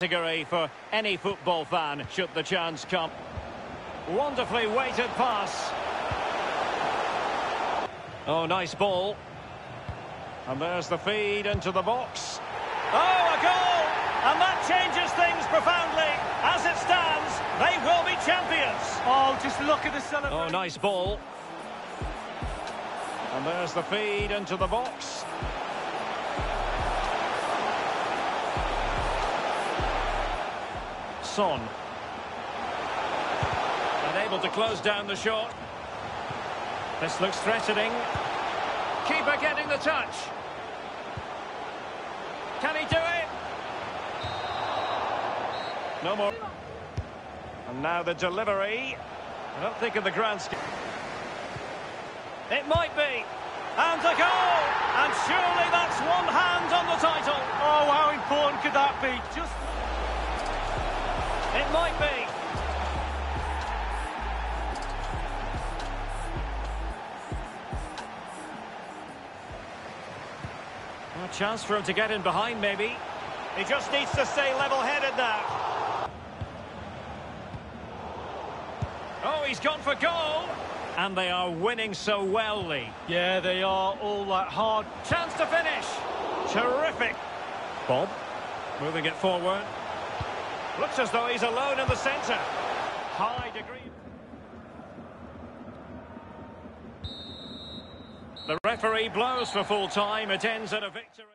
category for any football fan should the chance come. Wonderfully weighted pass. Oh, nice ball. And there's the feed into the box. Oh, a goal! And that changes things profoundly. As it stands, they will be champions. Oh, just look at the celebration. Oh, nice ball. And there's the feed into the box. Son. Unable to close down the shot. This looks threatening. Keeper getting the touch. Can he do it? No more. And now the delivery. I don't think of the grand scheme. It might be. And a goal! And surely that's one hand on the title. Oh, how important could that be? Just It might be. A chance for him to get in behind, maybe. He just needs to stay level-headed now. Oh, he's gone for goal. And they are winning so well, Lee. yeah, they are all that hard. Chance to finish. Terrific. Bob, moving it forward. Looks as though he's alone in the centre. High degree. The referee blows for full time. It ends at a victory.